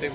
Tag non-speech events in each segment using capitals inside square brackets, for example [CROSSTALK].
Wait,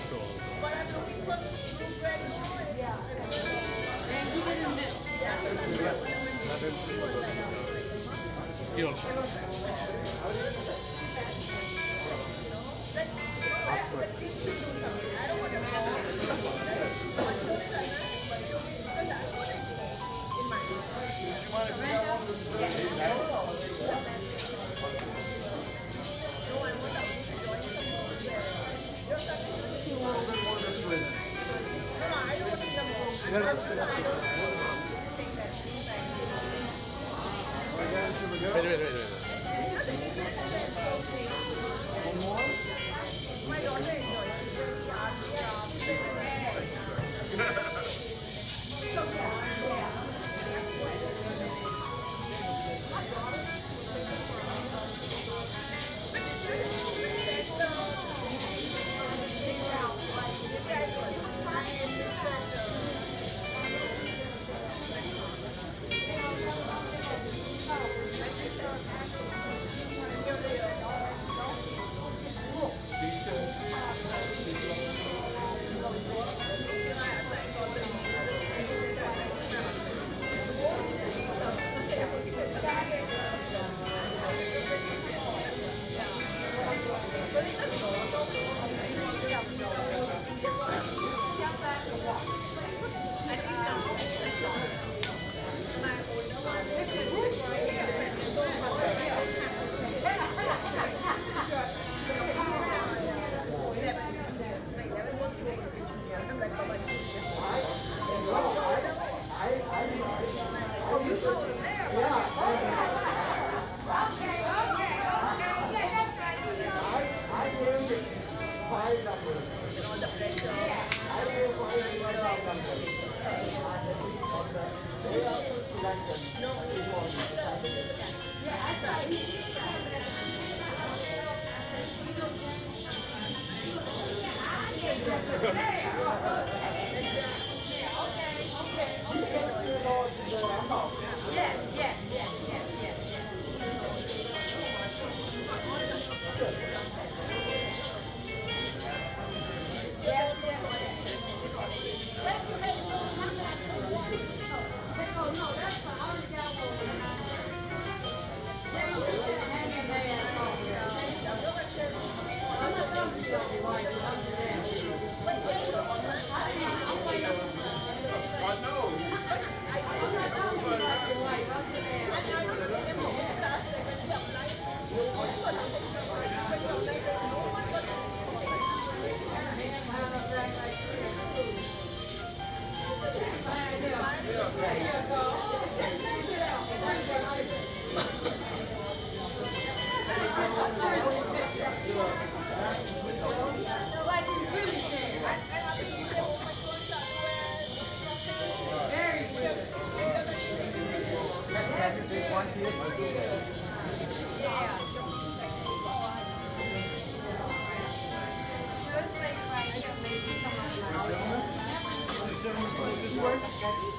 One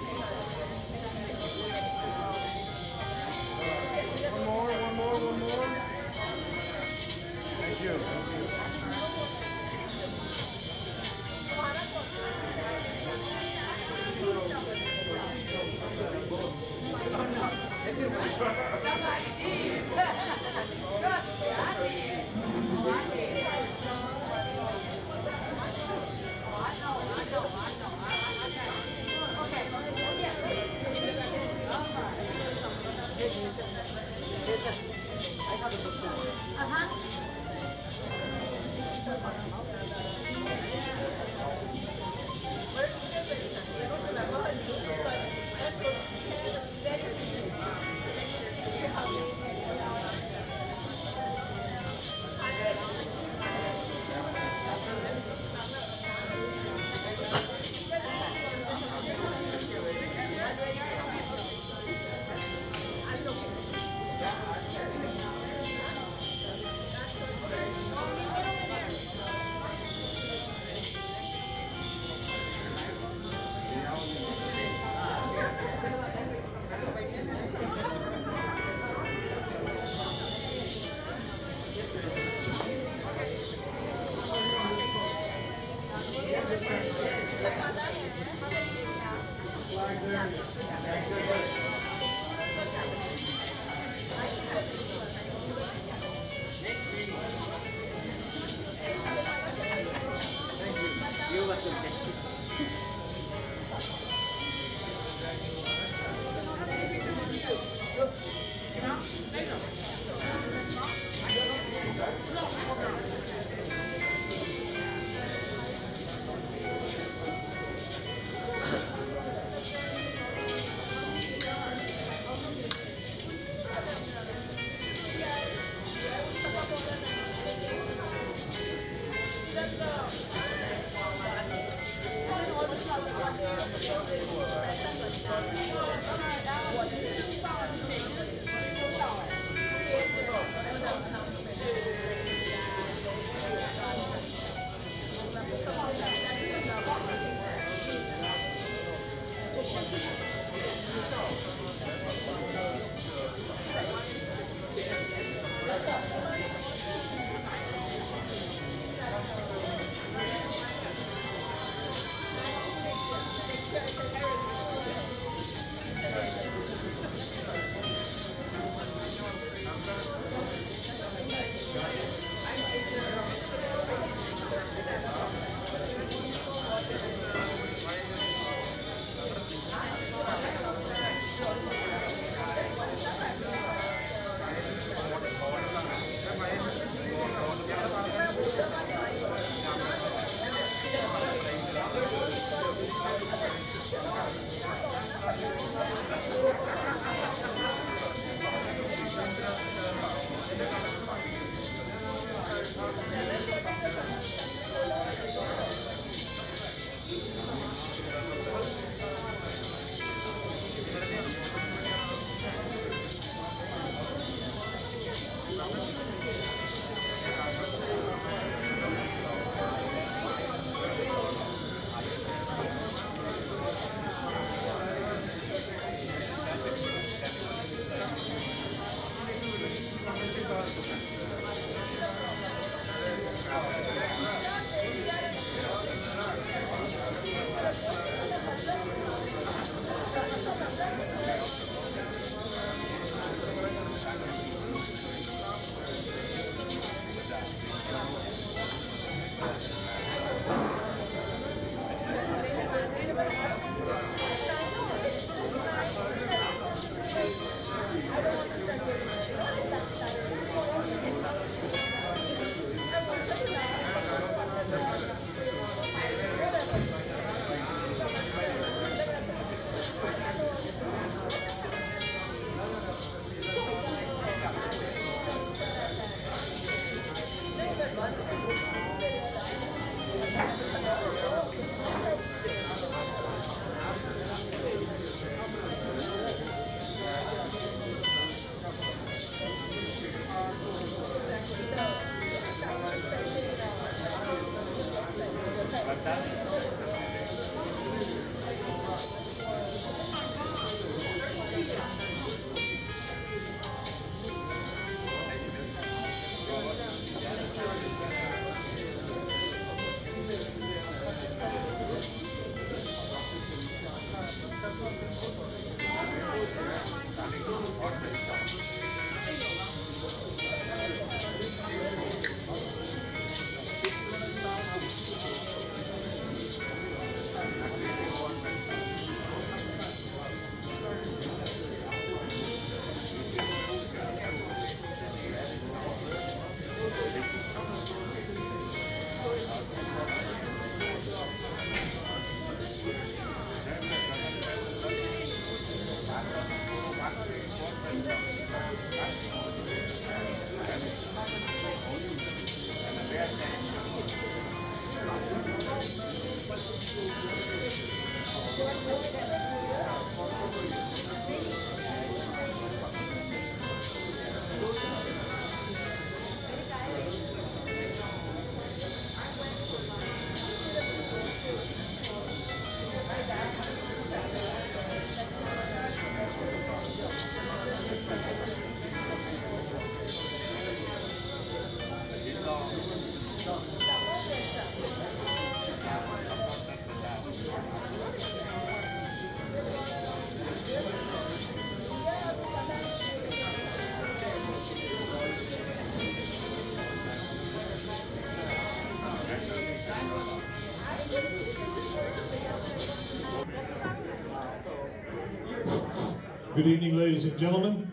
Good evening, ladies and gentlemen.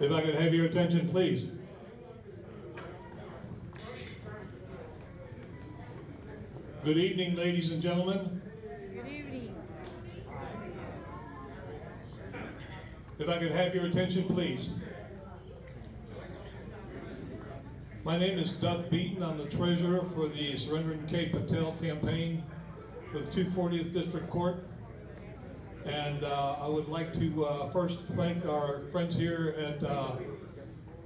If I could have your attention, please. Good evening, ladies and gentlemen. Good evening. If I could have your attention, please. My name is Doug Beaton. I'm the treasurer for the Surendran K. Pattel campaign for the 240th District Court. And uh, I would like to uh, first thank our friends here at uh,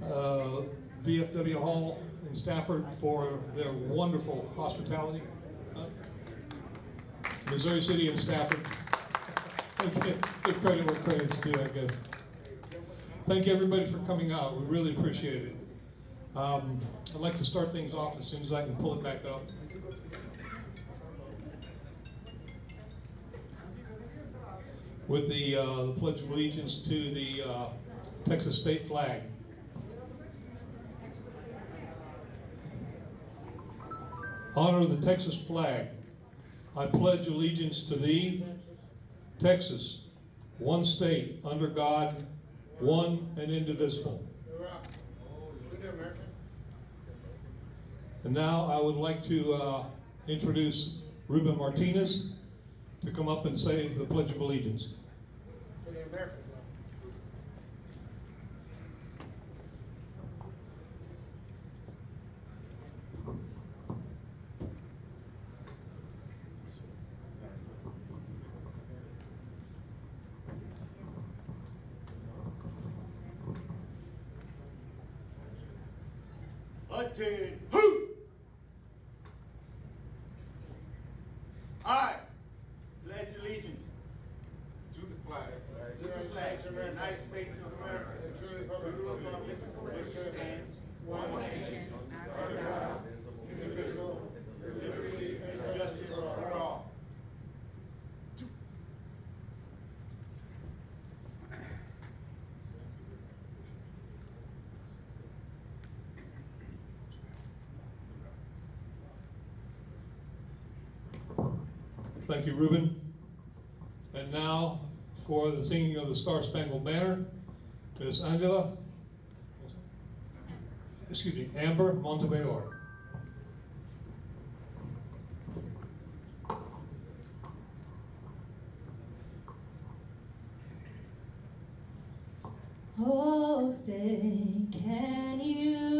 uh, VFW Hall in Stafford for their wonderful hospitality. Uh, Missouri City and Stafford. Give credit where credit's due, I guess. Thank you, everybody, for coming out. We really appreciate it. Um, I'd like to start things off as soon as I can pull it back up. With the, uh, the Pledge of Allegiance to the uh, Texas state flag. Honor the Texas flag. I pledge allegiance to thee, Texas, one state, under God, one and indivisible. And now I would like to uh, introduce Ruben Martinez to come up and say the Pledge of Allegiance. To the Americans. Attend who? I pledge allegiance to the flag, to the flag of the United States of America, to the republic for which it stands, one nation, under God, indivisible, with liberty and justice for all. Thank you, Ruben. And now for the singing of the Star Spangled Banner, Miss Angela, excuse me, Amber Montevideo. Oh, say, can you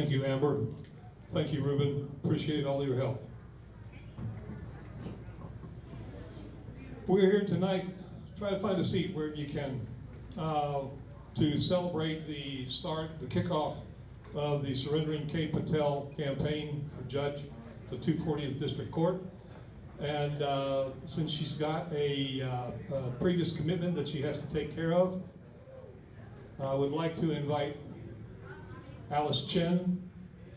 Thank you, Amber. Thank you, Ruben. Appreciate all your help. We're here tonight, try to find a seat wherever you can, uh, to celebrate the start, the kickoff of the Surendran K. Pattel campaign for judge for 240th District Court. And uh, since she's got a, uh, a previous commitment that she has to take care of, I would like to invite Alice Chen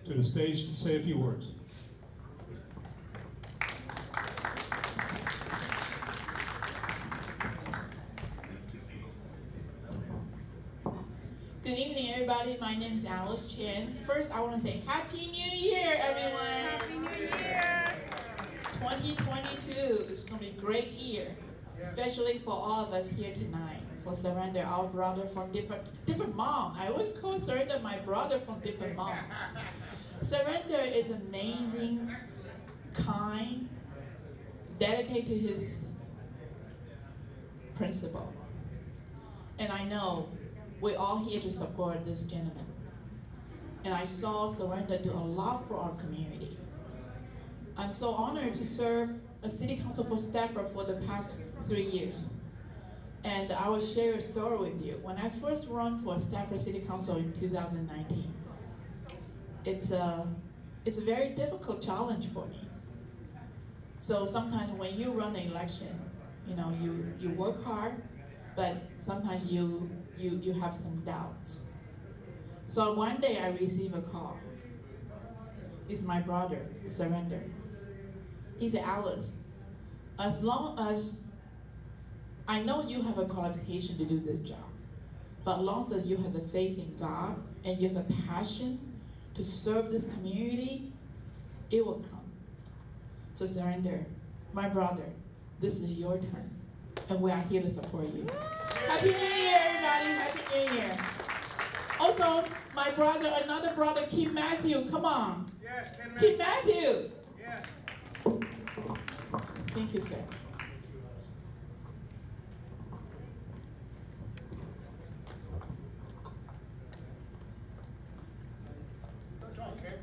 to the stage to say a few words. Good evening, everybody. My name is Alice Chen. First, I want to say Happy New Year, everyone. Happy New Year! 2022 is going to be a great year. especially for all of us here tonight, for Surendran, our brother from different different mom. I always call Surendran my brother from different mom. [LAUGHS] Surendran is amazing, kind, dedicated to his principle. And I know we're all here to support this gentleman. And I saw Surendran do a lot for our community. I'm so honored to serve a city council for Stafford for the past three years. And I will share a story with you. When I first ran for Stafford City Council in 2019, it's a, it's a very difficult challenge for me. So sometimes when you run an election, you know, you, you work hard, but sometimes you, you, you have some doubts. So one day I receive a call. It's my brother, Surendran. He said, Alice, as long as I know you have a qualification to do this job, but long as you have a faith in God and you have a passion to serve this community, it will come. So Surendran. My brother, this is your turn. And we are here to support you. Happy New Year, everybody. Happy New Year. Also, my brother, another brother, Ken Matthew. Come on. Yes, Ken Matthew. Yes. Thank you, sir. Don't talk, Ken.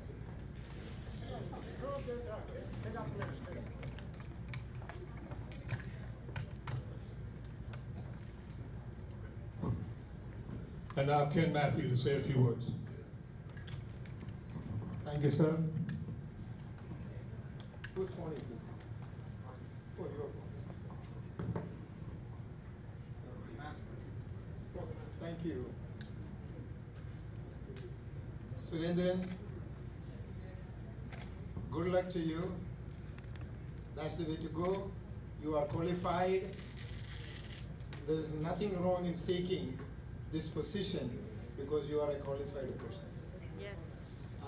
Go up there, talk, Ken. Take off the mask, take it. And now Ken Matthew to say a few words. Thank you, sir. Whose phone is this? Oh, your phone. Oh, Thank you. Surendran, good luck to you. That's the way to go. You are qualified. There is nothing wrong in seeking this position because you are a qualified person. Yes.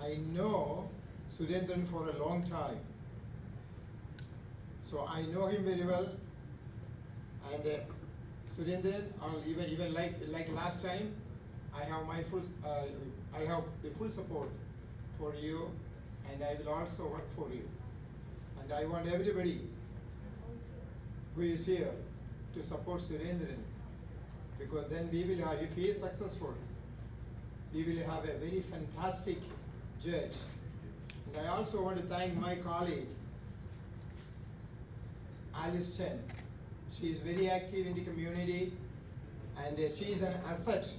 I know Surendran for a long time. So I know him very well. And uh, Surendran, even, even like, like last time, I have my full, uh, I have the full support for you and I will also work for you. And I want everybody who is here to support Surendran because then we will have, if he is successful, we will have a very fantastic judge. And I also want to thank my colleague, Alice Chen. She is very active in the community and uh, she is an asset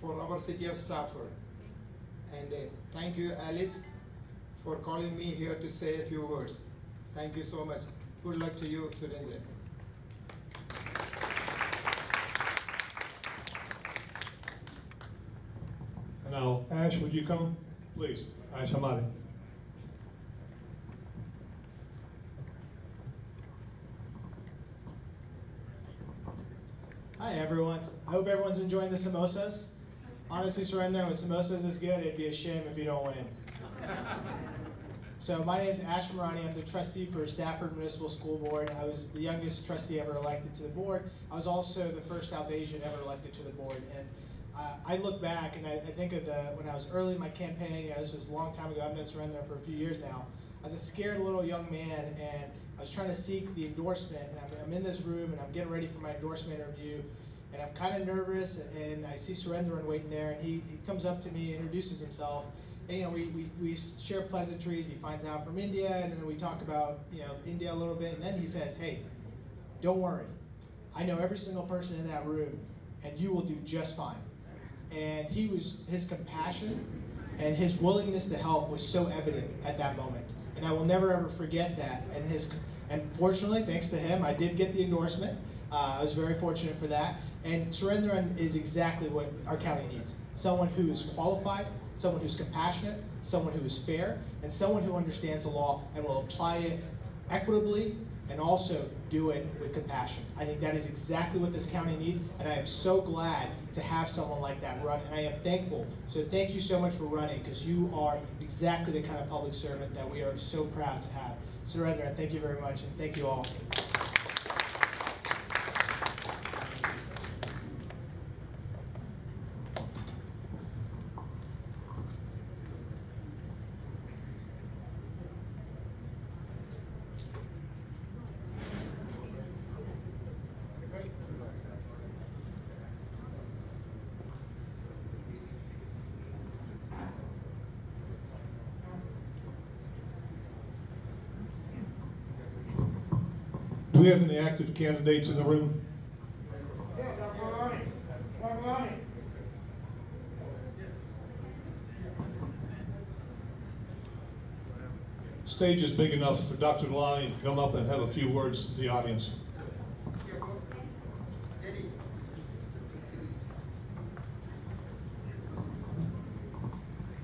for our city of Stafford. And uh, thank you, Alice, for calling me here to say a few words. Thank you so much. Good luck to you, Surendran. Now, Ash, would you come, please? Ash Hamadi. Hi everyone. I hope everyone's enjoying the samosas. Honestly, Surendran, when samosas is good, it'd be a shame if you don't win. So my name's Ash Marani. I'm the trustee for Stafford Municipal School Board. I was the youngest trustee ever elected to the board. I was also the first South Asian ever elected to the board. And I look back and I, I think of the when I was early in my campaign. This was a long time ago. I've been Surendran for a few years now. I was a scared little young man, and I was trying to seek the endorsement. And I'm, I'm in this room, and I'm getting ready for my endorsement interview. And I'm kind of nervous, and I see Surendran waiting there, and he, he comes up to me, introduces himself, and, you know, we, we, we share pleasantries. He finds out from India, and then we talk about, you know, India a little bit, and then he says, hey, don't worry. I know every single person in that room, and you will do just fine. And he was, his compassion and his willingness to help was so evident at that moment. And I will never ever forget that. And his, and fortunately, thanks to him, I did get the endorsement. Uh, I was very fortunate for that. And Surendran is exactly what our county needs. Someone who is qualified, someone who's compassionate, someone who is fair, and someone who understands the law and will apply it equitably and also do it with compassion. I think that is exactly what this county needs, and I am so glad to have someone like that run, and I am thankful. So thank you so much for running, because you are exactly the kind of public servant that we are so proud to have. And thank you very much, and thank you all. We have any active candidates in the room? Yes. Lalani. Dr. Lalani. Stage is big enough for Dr. Lalani to come up and have a few words to the audience.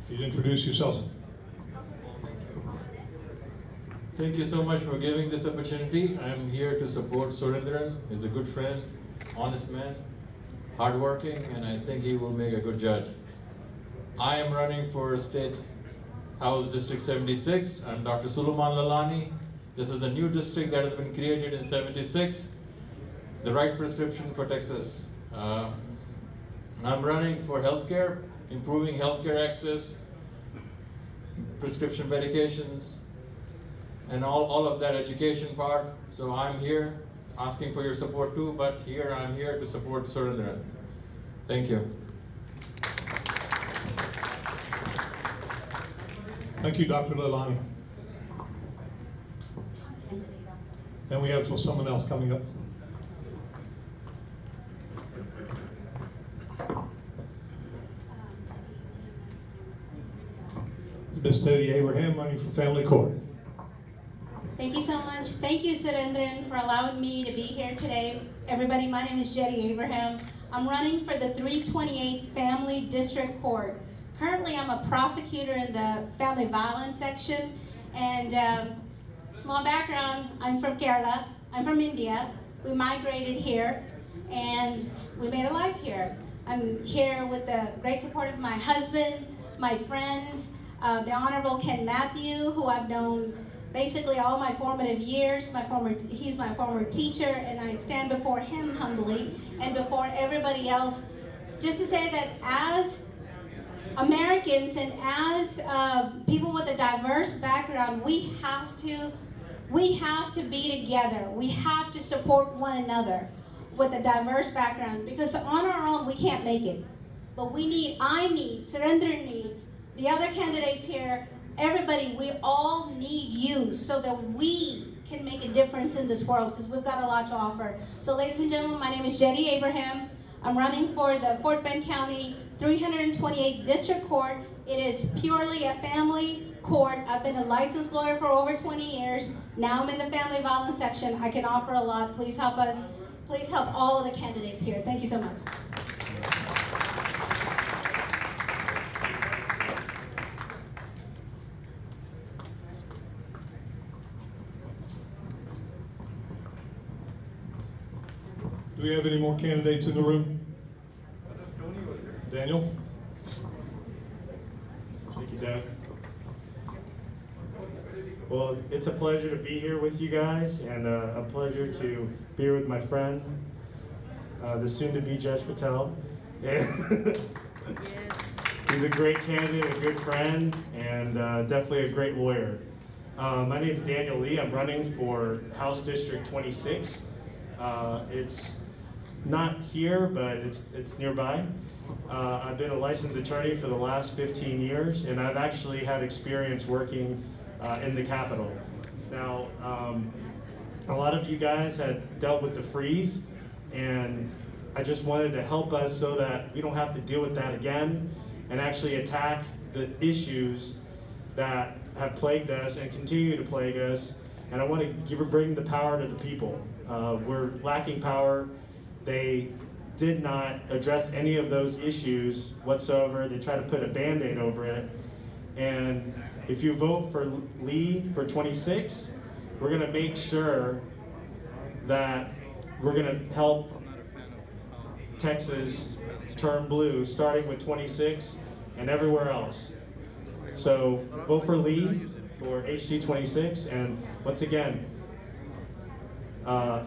If you'd introduce yourself. Thank you so much for giving this opportunity. I'm here to support Surendran. He's a good friend, honest man, hardworking, and I think he will make a good judge. I am running for State House District 76. I'm Dr. Suleiman Lalani. This is a new district that has been created in 76. The right prescription for Texas. Uh, I'm running for healthcare, improving healthcare access, prescription medications, and all, all of that education part. So I'm here asking for your support too, but here I'm here to support Surendran. Thank you. Thank you, Dr. Lalani. And we have someone else coming up. Ms. Teddy Abraham running for Family Court. Thank you so much. Thank you, Surendran, for allowing me to be here today. Everybody, my name is Jetty Abraham. I'm running for the 328th Family District Court. Currently, I'm a prosecutor in the family violence section. And um, small background, I'm from Kerala. I'm from India. We migrated here, and we made a life here. I'm here with the great support of my husband, my friends, uh, the Honorable Ken Matthew, who I've known basically all my formative years. My former, he's my former teacher, and I stand before him humbly and before everybody else, just to say that as Americans and as uh, people with a diverse background, we have to, we have to be together. We have to support one another with a diverse background because on our own we can't make it. But we need, I need, Surendran needs, the other candidates here, everybody, we all need you so that we can make a difference in this world because we've got a lot to offer. So ladies and gentlemen, my name is Jetty Abraham. I'm running for the Fort Bend County 328 District Court. It is purely a family court. I've been a licensed lawyer for over 20 years. Now I'm in the family violence section. I can offer a lot. Please help us. Please help all of the candidates here. Thank you so much. Do we have any more candidates in the room? Daniel? Thank you, Doug. Well, it's a pleasure to be here with you guys and uh, a pleasure to be here with my friend, uh, the soon-to-be Judge Pattel. [LAUGHS] He's a great candidate, a good friend, and uh, definitely a great lawyer. Uh, my name is Daniel Lee. I'm running for House District 26. Uh, it's not here, but it's, it's nearby. Uh, I've been a licensed attorney for the last 15 years, and I've actually had experience working uh, in the Capitol. Now, um, a lot of you guys had dealt with the freeze, and I just wanted to help us so that we don't have to deal with that again and actually attack the issues that have plagued us and continue to plague us. And I want to give, bring the power to the people. Uh, we're lacking power. They did not address any of those issues whatsoever. They tried to put a band-aid over it. And if you vote for Lee for 26, we're gonna make sure that we're gonna help Texas turn blue, starting with 26 and everywhere else. So vote for Lee for HD 26, and once again, uh,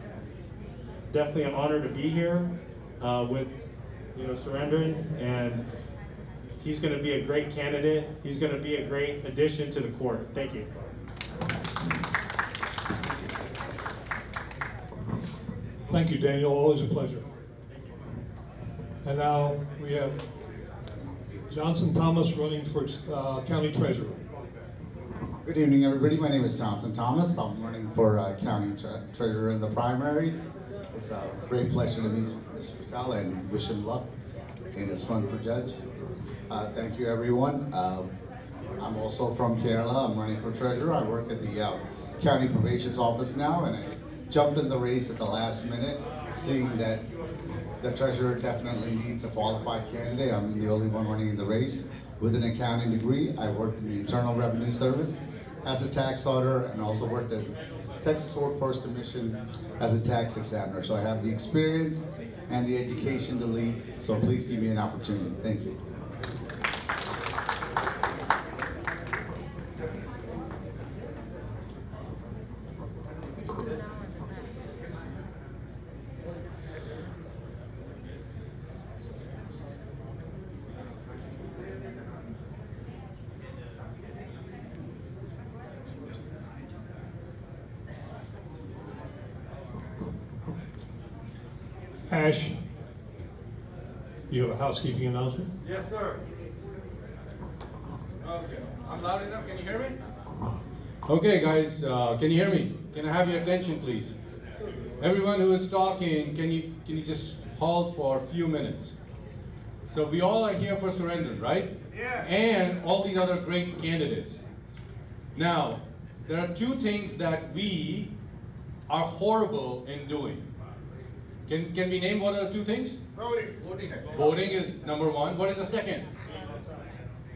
definitely an honor to be here uh, with you know Surendran, and he's going to be a great candidate. He's going to be a great addition to the court. Thank you. Thank you, Daniel. Always a pleasure. And now we have Johnson Thomas running for uh, County Treasurer. Good evening, everybody. My name is Johnson Thomas. I'm running for uh, county tre- treasurer in the primary. It's a great pleasure to meet Mr. Pattel and wish him luck in his run for judge. Uh, thank you, everyone. Um, I'm also from Kerala. I'm running for treasurer. I work at the uh, county probation's office now, and I jumped in the race at the last minute, seeing that the treasurer definitely needs a qualified candidate. I'm the only one running in the race with an accounting degree. I worked in the Internal Revenue Service as a tax auditor and also worked at Texas Workforce Commission as a tax examiner. So I have the experience and the education to lead, so please give me an opportunity. Thank you. Ash, you have a housekeeping announcement? Yes, sir. Okay, I'm loud enough, can you hear me? Okay, guys, uh, can you hear me? Can I have your attention, please? Everyone who is talking, can you, can you just halt for a few minutes? So we all are here for Surendran, right? Yeah. And all these other great candidates. Now, there are two things that we are horrible in doing. Can, can we name what are the two things? Voting. Voting. Voting is number one. What is the second?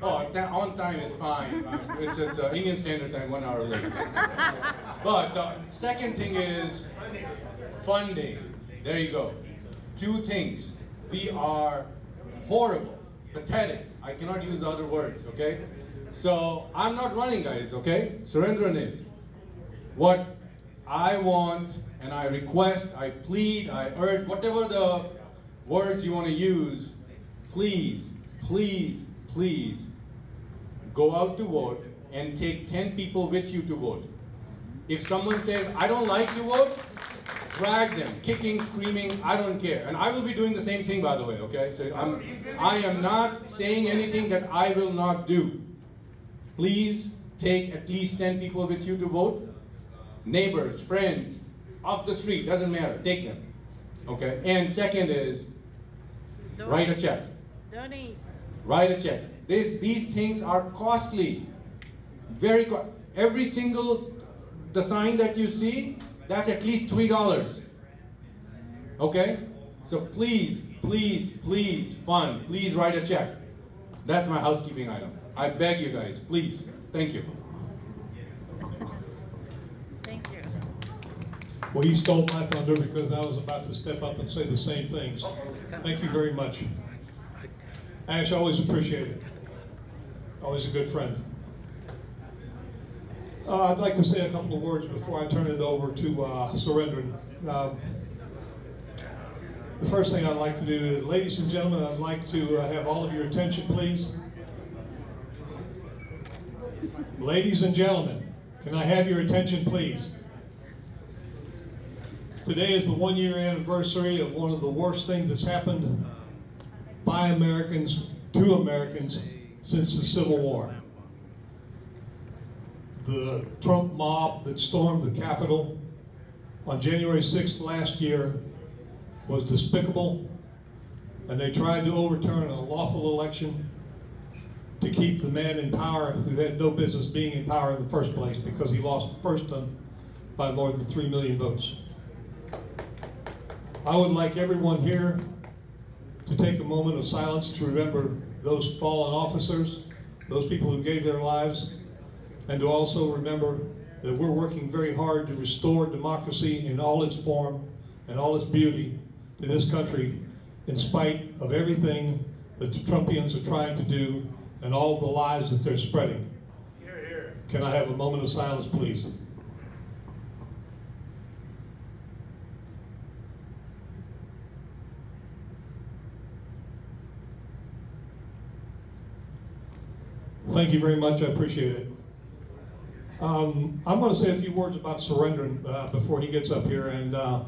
Oh, on time is fine. Uh, It's, it's uh, Indian Standard Time, one hour late. But the second thing is funding. There you go. Two things. We are horrible, pathetic. I cannot use the other words, okay? So I'm not running, guys, okay? Surendran is. What I want and I request, I plead, I urge, whatever the words you want to use, please, please, please go out to vote and take 10 people with you to vote. If someone says, I don't like to vote, drag them, kicking, screaming, I don't care. And I will be doing the same thing, by the way, okay? So I'm, I am not saying anything that I will not do. Please take at least 10 people with you to vote. Neighbors, friends, off the street, doesn't matter, take them. Okay? And second is, write a check. Donate. Write a check. This, these things are costly. Very co- every single the sign that you see, that's at least three dollars. Okay? So please, please, please fund. Please write a check. That's my housekeeping item. I beg you guys, please. Thank you. Thank you. Well, he stole my thunder because I was about to step up and say the same things. Thank you very much. Ash, always appreciate it. Always a good friend. Uh, I'd like to say a couple of words before I turn it over to uh, Surendran. Um, the first thing I'd like to do, ladies and gentlemen, I'd like to uh, have all of your attention, please. Ladies and gentlemen, can I have your attention, please? Today is the one year anniversary of one of the worst things that's happened by Americans to Americans since the Civil War. The Trump mob that stormed the Capitol on January 6th last year was despicable, and they tried to overturn a lawful election to keep the man in power who had no business being in power in the first place because he lost the first time by more than 3 million votes. I would like everyone here to take a moment of silence to remember those fallen officers, those people who gave their lives, and to also remember that we're working very hard to restore democracy in all its form and all its beauty to this country in spite of everything that the Trumpians are trying to do and all the lies that they're spreading. Can I have a moment of silence, please? Thank you very much. I appreciate it. Um, I'm going to say a few words about Surendran uh, before he gets up here, and uh,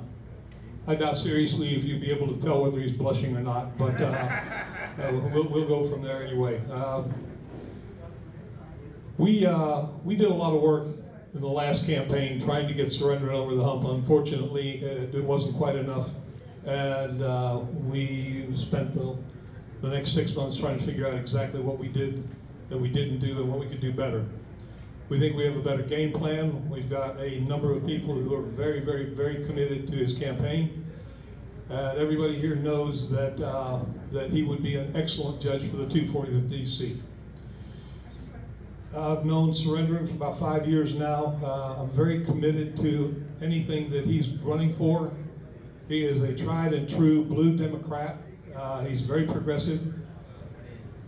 I doubt seriously if you'd be able to tell whether he's blushing or not, but uh, uh, we'll, we'll go from there anyway. Um, We, uh, we did a lot of work in the last campaign trying to get Surendran over the hump. Unfortunately, it, it wasn't quite enough. And we spent the, the next six months trying to figure out exactly what we did that we didn't do and what we could do better. We think we have a better game plan. We've got a number of people who are very, very, very committed to his campaign. And everybody here knows that, uh, that he would be an excellent judge for the 240th DC. I've known Surendran for about five years now. Uh, I'm very committed to anything that he's running for. He is a tried and true blue Democrat. Uh, he's very progressive.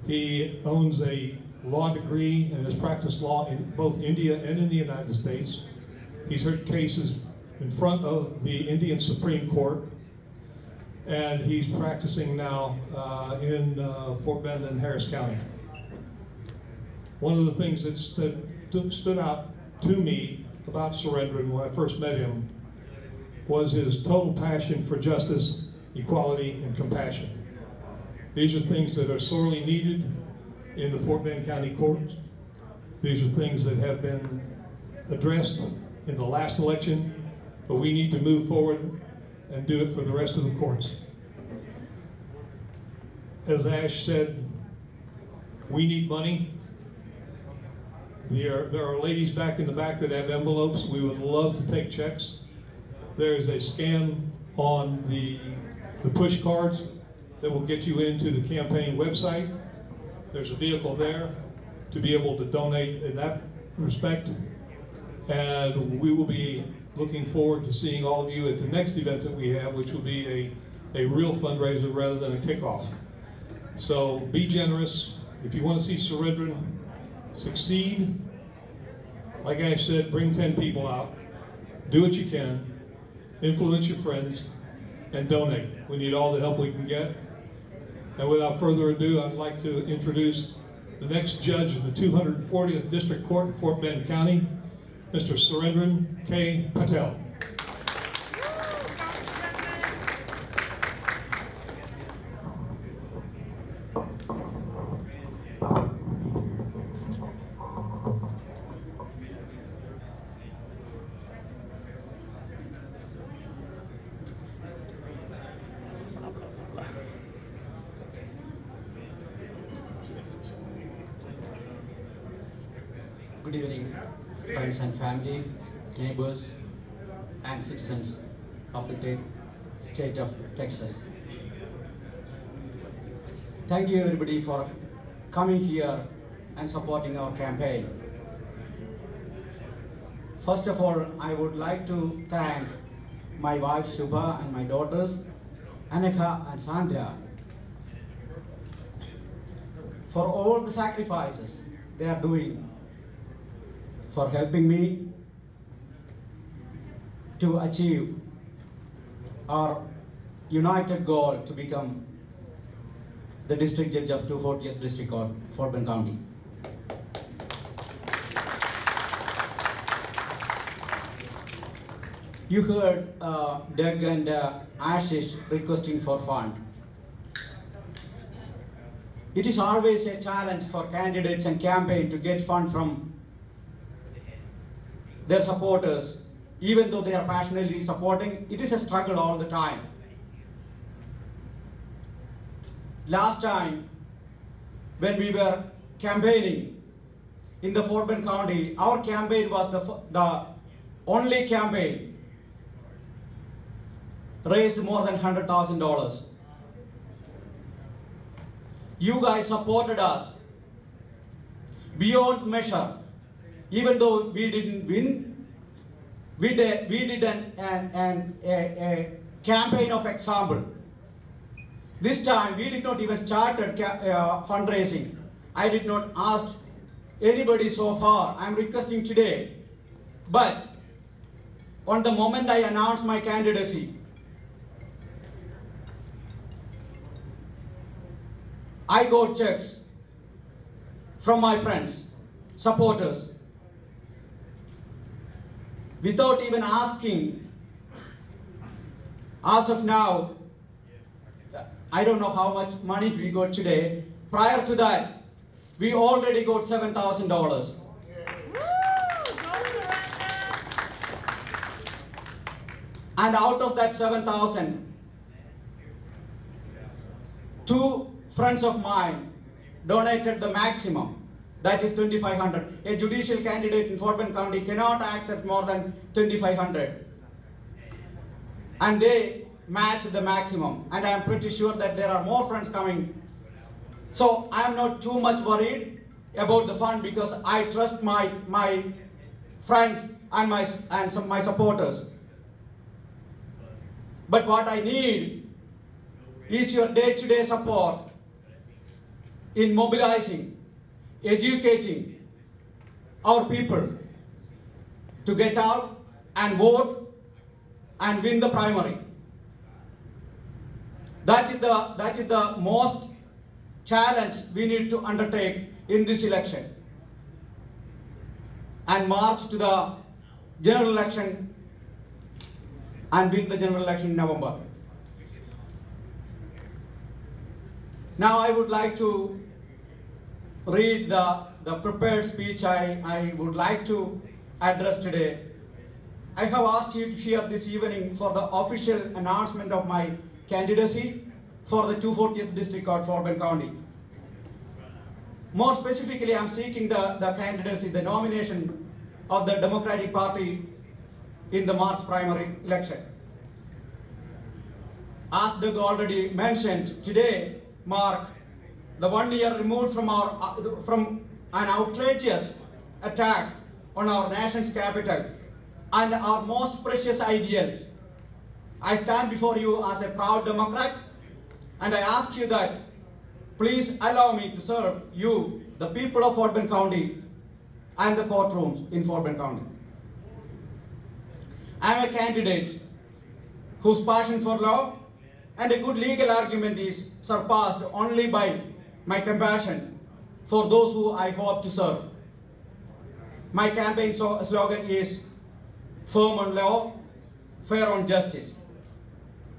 He owns a law degree and has practiced law in both India and in the United States. He's heard cases in front of the Indian Supreme Court, and he's practicing now uh, in uh, Fort Bend and Harris County. One of the things that stood, stood out to me about Surendran when I first met him was his total passion for justice, equality, and compassion. These are things that are sorely needed in the Fort Bend County Courts. These are things that have been addressed in the last election, but we need to move forward and do it for the rest of the courts. As Ash said, we need money. There, there are ladies back in the back that have envelopes. We would love to take checks. There is a scan on the, the push cards that will get you into the campaign website. There's a vehicle there to be able to donate in that respect. And we will be looking forward to seeing all of you at the next event that we have, which will be a, a real fundraiser rather than a kickoff. So be generous. If you want to see Surendran succeed, like I said, bring 10 people out, do what you can, influence your friends, and donate. We need all the help we can get. And without further ado, I'd like to introduce the next judge of the 240th District Court in Fort Bend County, Mr. Surendran K. Pattel. Good evening, friends and family, neighbors, and citizens of the great state of Texas. Thank you everybody for coming here and supporting our campaign. First of all, I would like to thank my wife Shubha and my daughters Anika and Sandhya for all the sacrifices they are doing for helping me to achieve our united goal to become the district judge of 240th District Court, Fort Bend County. You heard uh, Doug and uh, Ashish requesting for fund. It is always a challenge for candidates and campaign to get fund from their supporters, even though they are passionately supporting, it is a struggle all the time. Last time, when we were campaigning in the Fort Bend County, our campaign was the, the only campaign raised more than $100,000. You guys supported us beyond measure even though we didn't win, we did, we did an, an, an, a, a campaign of example. This time we did not even start uh, fundraising. I did not ask anybody so far. I'm requesting today. But on the moment I announced my candidacy, I got checks from my friends, supporters, without even asking. As of now, I don't know how much money we got today. Prior to that, we already got $7,000. And out of that 7,000, two friends of mine donated the maximum that is 2,500. A judicial candidate in Fort Bend County cannot accept more than 2,500. And they match the maximum. And I am pretty sure that there are more friends coming. So I am not too much worried about the fund because I trust my, my friends and my, and some, my supporters. But what I need is your day-to-day support in mobilizing, educating our people to get out and vote and win the primary. That is the, that is the most challenge we need to undertake in this election and march to the general election and win the general election in November. Now I would like to read the, the prepared speech I, I would like to address today. I have asked you to hear this evening for the official announcement of my candidacy for the 240th District Court Fort Bend County. More specifically, I'm seeking the, the candidacy, the nomination of the Democratic Party in the March primary election. As Doug already mentioned, today mark the one year removed from, our, uh, from an outrageous attack on our nation's capital and our most precious ideals. I stand before you as a proud Democrat and I ask you that please allow me to serve you, the people of Fort Bend County and the courtrooms in Fort Bend County. I am a candidate whose passion for law and a good legal argument is surpassed only by my compassion for those who I hope to serve. My campaign slogan is firm on law, fair on justice.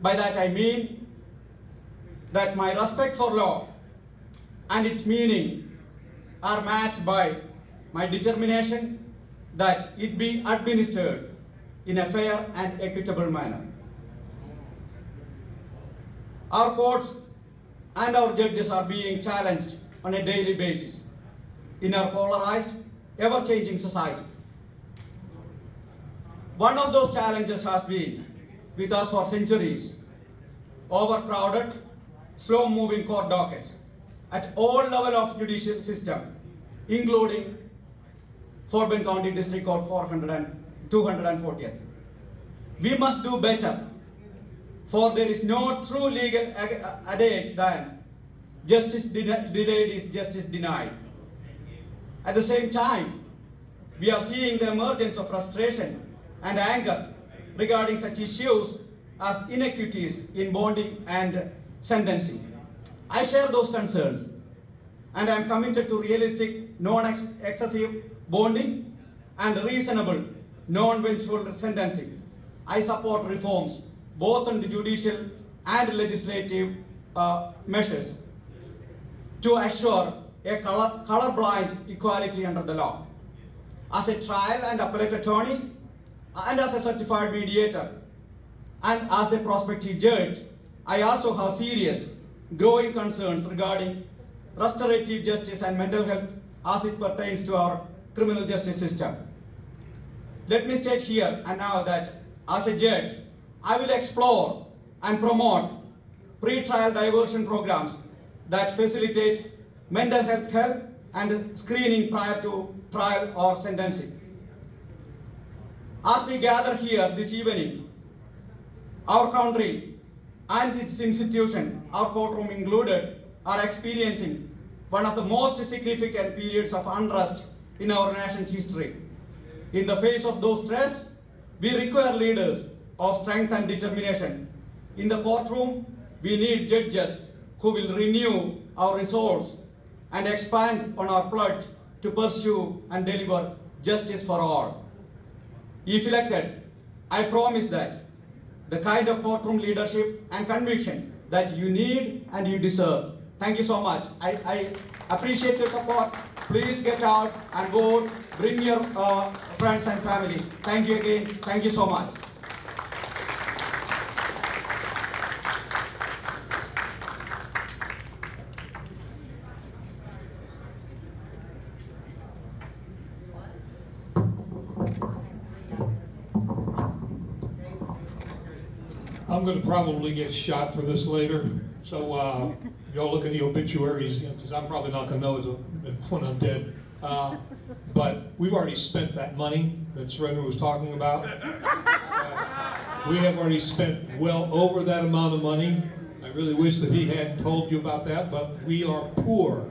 By that I mean that my respect for law and its meaning are matched by my determination that it be administered in a fair and equitable manner. Our courts and our judges are being challenged on a daily basis in our polarized, ever-changing society. One of those challenges has been with us for centuries, overcrowded, slow-moving court dockets at all level of judicial system, including Fort Bend County District Court 400 and 240th. We must do better, for there is no true legal adage than justice delayed is justice denied. At the same time, we are seeing the emergence of frustration and anger regarding such issues as inequities in bonding and sentencing. I share those concerns and I am committed to realistic, non-excessive bonding and reasonable, non-vengeful sentencing. I support reforms both on the judicial and legislative uh, measures to assure a color, colorblind equality under the law. As a trial and appellate attorney, and as a certified mediator, and as a prospective judge, I also have serious, growing concerns regarding restorative justice and mental health as it pertains to our criminal justice system. Let me state here and now that as a judge, I will explore and promote pre-trial diversion programs that facilitate mental health help and screening prior to trial or sentencing. As we gather here this evening, our country and its institution, our courtroom included, are experiencing one of the most significant periods of unrest in our nation's history. In the face of those stress, we require leaders of strength and determination. In the courtroom, we need judges who will renew our resolve and expand on our pledge to pursue and deliver justice for all. If elected, I promise that the kind of courtroom leadership and conviction that you need and you deserve. Thank you so much. I, I appreciate your support. Please get out and vote. Bring your uh, friends and family. Thank you again. Thank you so much. I'm gonna probably get shot for this later, so, uh, y'all look at the obituaries, because I'm probably not gonna know when I'm dead. Uh, But we've already spent that money that Surendran was talking about. Uh, We have already spent well over that amount of money. I really wish that he hadn't told you about that, but we are poor.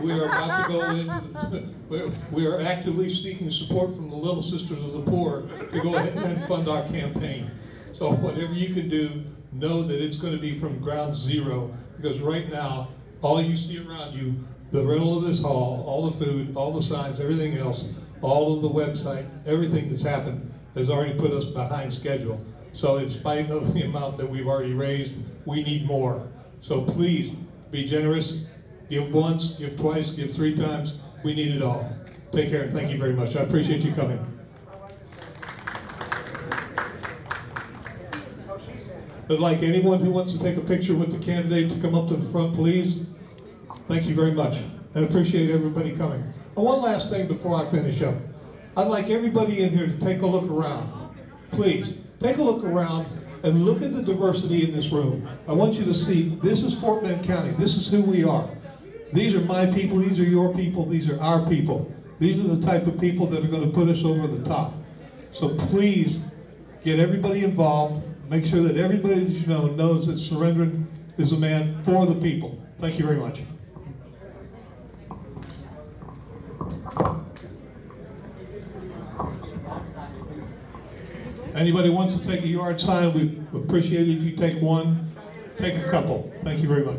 We are about to go into, the- [LAUGHS] we are actively seeking support from the Little Sisters of the Poor to go ahead and fund our campaign. So whatever you can do, know that it's gonna be from ground zero, because right now, all you see around you, the rental of this hall, all the food, all the signs, everything else, all of the website, everything that's happened has already put us behind schedule. So in spite of the amount that we've already raised, we need more. So please, be generous, give once, give twice, give three times, we need it all. Take care, and thank you very much, I appreciate you coming. I'd like anyone who wants to take a picture with the candidate to come up to the front, please. Thank you very much, and appreciate everybody coming. And one last thing before I finish up. I'd like everybody in here to take a look around. Please, take a look around and look at the diversity in this room. I want you to see, this is Fort Bend County, this is who we are. These are my people, these are your people, these are our people. These are the type of people that are gonna put us over the top. So please, get everybody involved, make sure that everybody that you know knows that Surendran is a man for the people. Thank you very much. Anybody wants to take a yard sign, we appreciate it if you take one, take a couple. Thank you very much.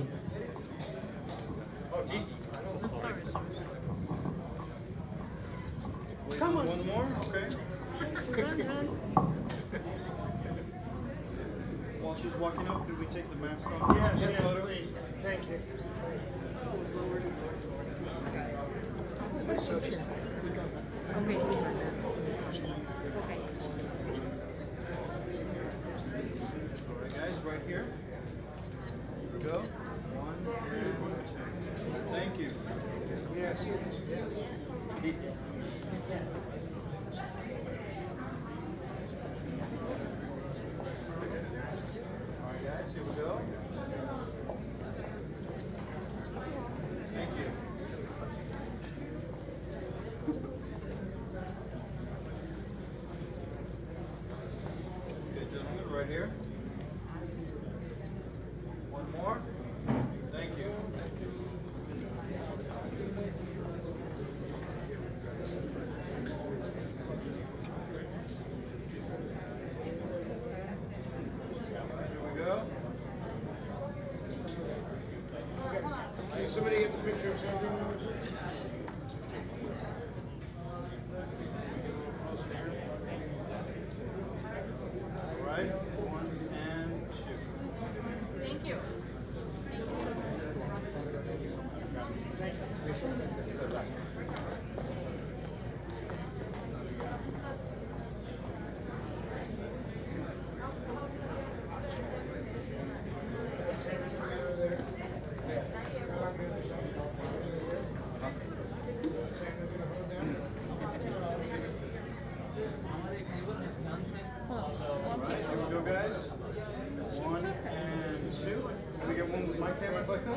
Come on. One more, okay. While she's walking up, could we take the mask off? Yes, Yes, yes, photo? please. Thank you. All right, guys, right here. Here we go. One and two. Thank you. Yes, yes. All right, guys, here we go. Thank you. Okay, gentlemen, right here. One more. Thank you. Here we go. Can somebody get the picture of Sandra? All right, one and two. Thank you. All right, here we go, guys. One and two. Can we get one with my camera, Bucko?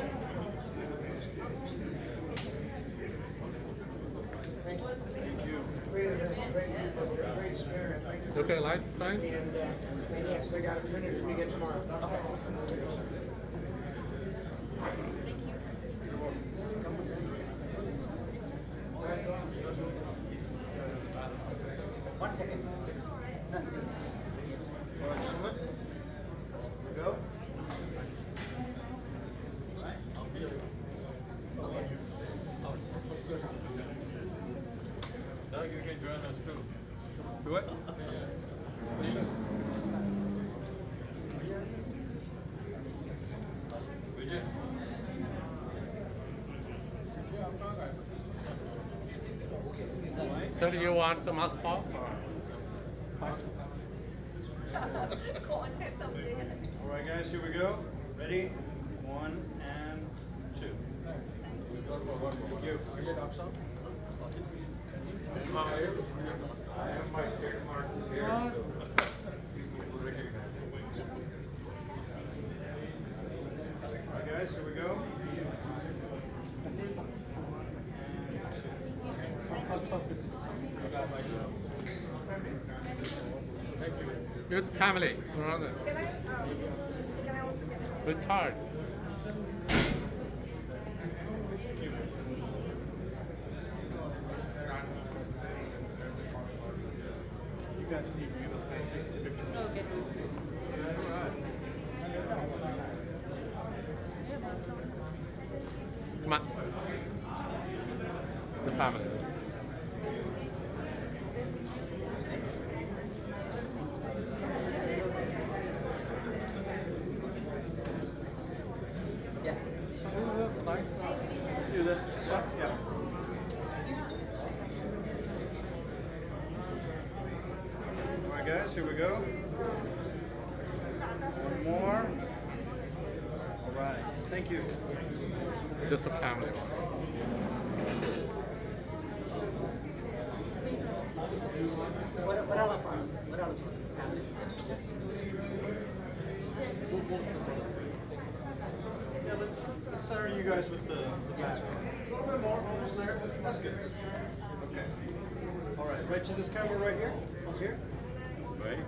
Thank you. Thank you. Great event, great, great spirit. Thank you. Okay, light, fine? And, uh, and yes, I got a minute for you to get tomorrow. One second. All right, gentlemen. Here we go. Doug, you can join us too. Do it? Please. Vijay? Sir, you want some mask off? [LAUGHS] All right, guys, here we go. Ready? One and two. Thank you. I have my trademark here, so people will recognize it. guys, here we go. With family, brother. With heart. You guys need to give us a picture. Okay. Come on. The family. Yeah. Nice. Do the next one? Yeah. All right, guys, here we go. One more. All right, thank you. Just a family one. Yeah, let's, let's center you guys with the, the back. A little bit more, almost there. That's good. That's good. Okay. All right, right to this camera right here. Up here. Ready?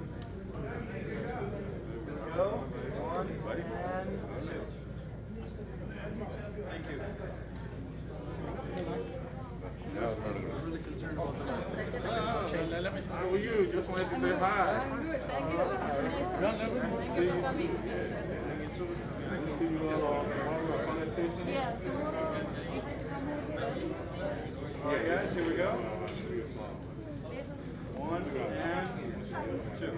Go. One. Ready? And two. Thank you. I'm really concerned about the oh, Change. Let me, how are you? Just wanted to say hi. I'm good, thank you. No, let me Thank see you you. for coming. I can see you all on tomorrow at Fire Station. Yeah, tomorrow, if you come over, All right, guys, here we go. One and two.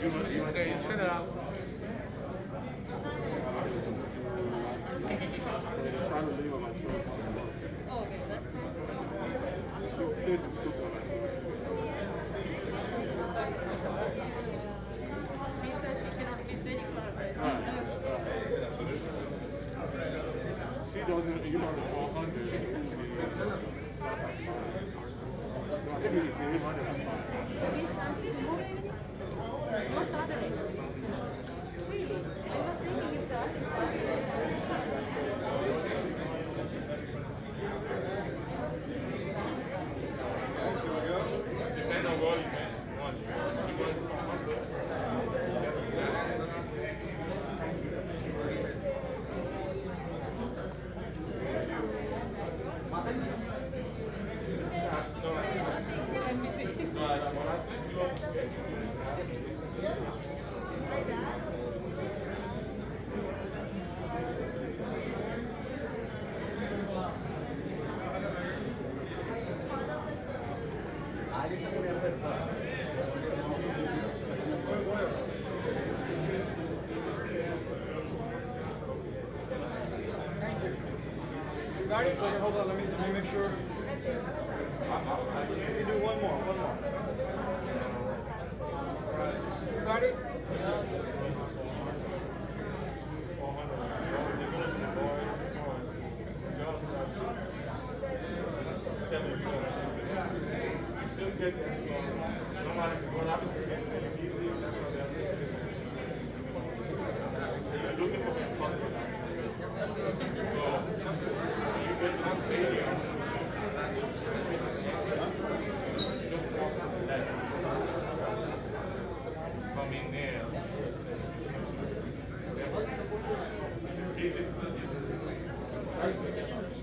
You, you, okay, spin it out. Trying to leave on my truck. okay, that's fine. She's busy, she's on my She said she cannot be sitting for Right. She doesn't, you know, the four hundred. Give me the three hundred, I'm fine. Not Saturday. Really? I was thinking it's Saturday. Guys, here we go. Depend on what you miss. One, you want the four hundred. Thank you. It? Okay, hold on, let me, let me make sure. Let me do one more, one more. You got it? Coming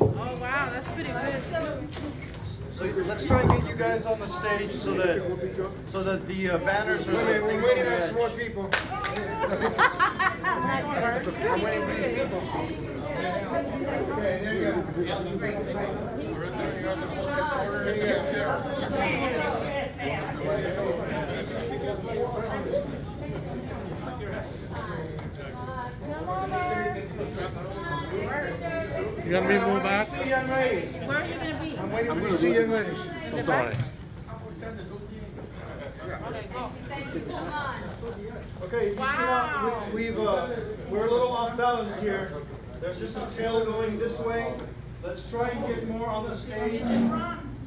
Oh, wow, that's pretty good. So let's try and get you guys on the stage so that, so that the uh, banners are. Wait a minute, we're waiting on some more people. I'm waiting for these people. Okay, there you go. There you go. You gonna be moved back? Two young ladies. Where are you gonna be? I'm waiting for the two young ladies. In the back? Okay, you see how we, we've, uh, we're a little off balance here. There's just a tail going this way. Let's try and get more on the stage.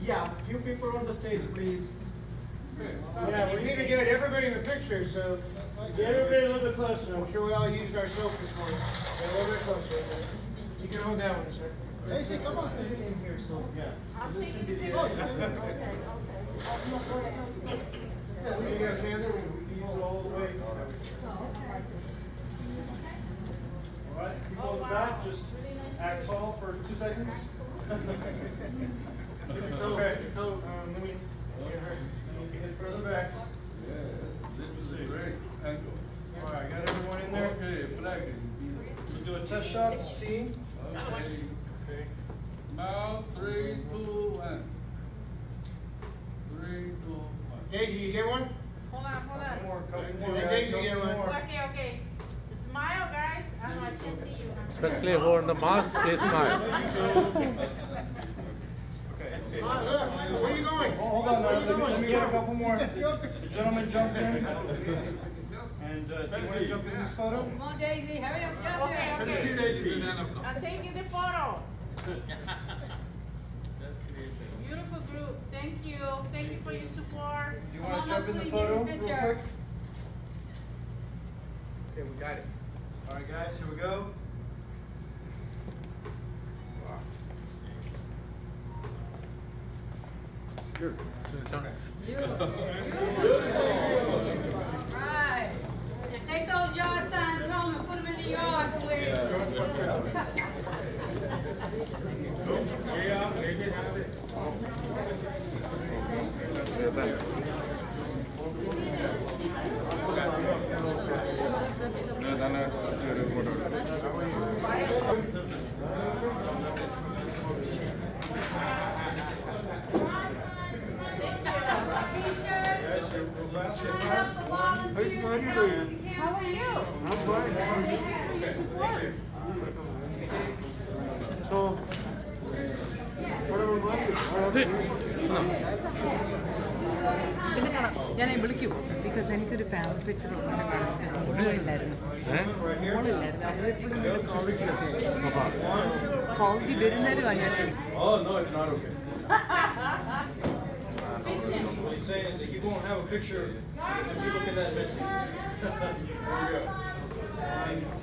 Yeah, few people on the stage, please. Yeah, we need to get everybody in the picture, so get everybody a little bit closer. I'm sure we all used our soap this morning. Get a little bit closer. You can hold that one, sir. Casey, come on. In here, so, yeah. So this can be the. There you go, Candor. We can use it all the way. All right, people in the back, just act tall for two seconds. Keep the coat, keep the coat, um, let me, get her, get further back. Yes, This is great, thank you. All right, got everyone in there? Okay, flag. We'll do a test shot to see. Okay. Now, three, two, one. Three, two, one. Daisy, you get one? Hold on, hold on. One more, couple more. Hey, Daisy, couple get one. Okay, okay. Smile, guys. I know I can't see you. Especially who are in the mask, they [LAUGHS] smile. Smile, look, where you going? Oh, Hold on, Where let you me, let going? me get a couple more. [LAUGHS] The gentleman jumped in. [LAUGHS] And, uh, do you wanna jump in this photo? Come on, Daisy, hurry up, jump Okay, okay. I'm taking the photo. [LAUGHS] Beautiful group. Thank you. Thank you for your support. Do you wanna jump in the photo real quick? Okay, we got it. All right, guys, here we go. Right. Oh, no, it's not okay. what he's saying is that you won't have a picture if you look at that messy. [LAUGHS] there go.